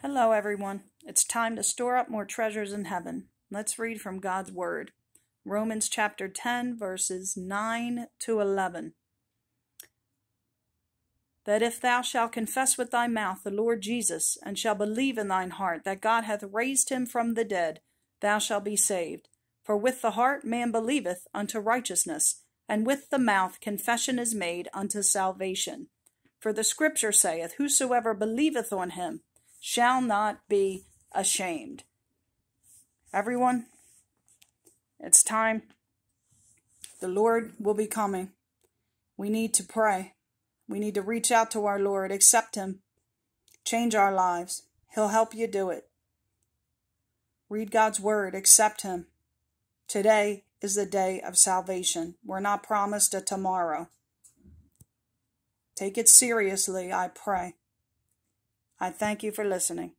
Hello, everyone. It's time to store up more treasures in heaven. Let's read from God's Word. Romans chapter 10, verses 9 to 11. That if thou shalt confess with thy mouth the Lord Jesus, and shalt believe in thine heart that God hath raised him from the dead, thou shalt be saved. For with the heart man believeth unto righteousness, and with the mouth confession is made unto salvation. For the Scripture saith, Whosoever believeth on him, shall not be ashamed. Everyone, it's time. The Lord will be coming. We need to pray. We need to reach out to our Lord, accept Him, change our lives. He'll help you do it. Read God's Word, accept Him. Today is the day of salvation. We're not promised a tomorrow. Take it seriously, I pray. I thank you for listening.